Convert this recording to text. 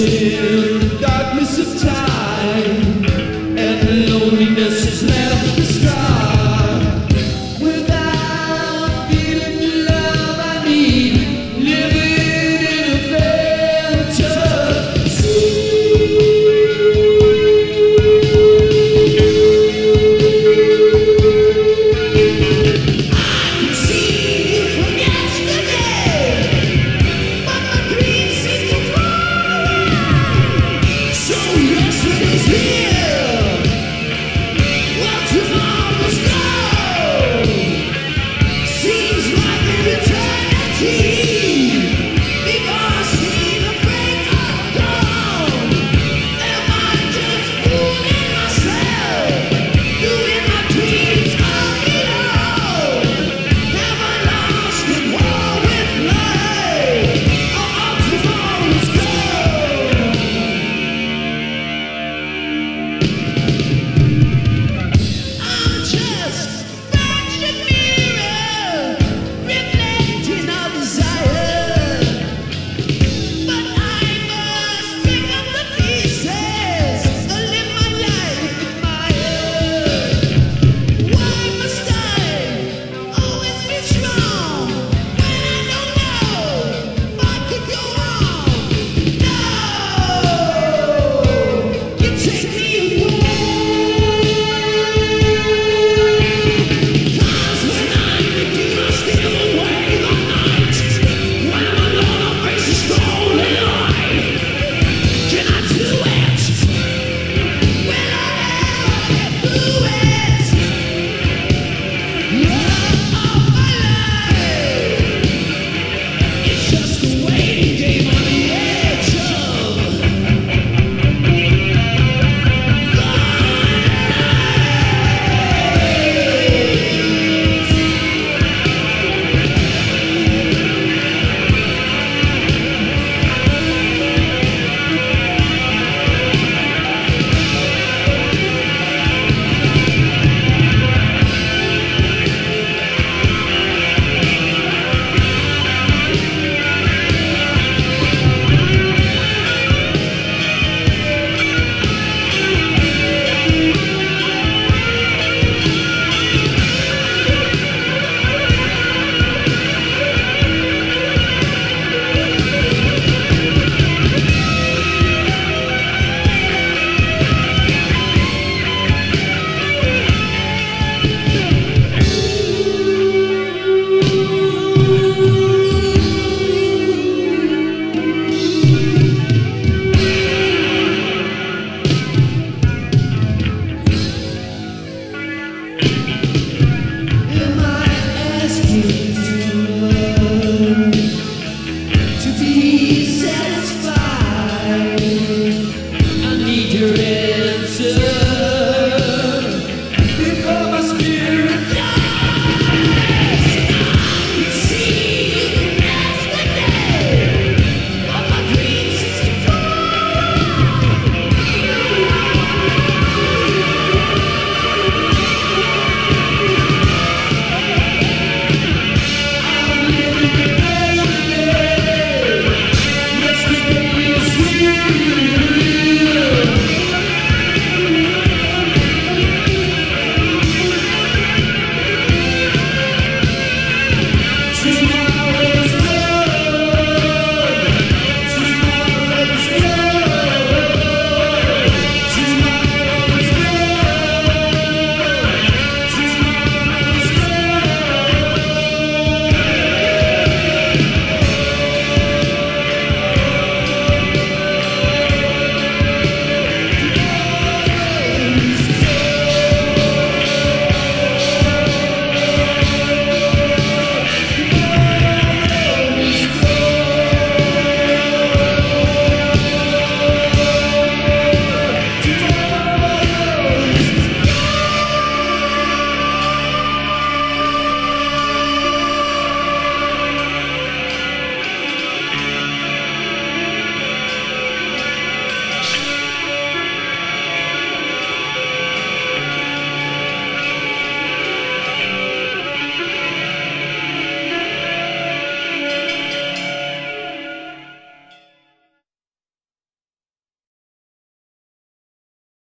see you.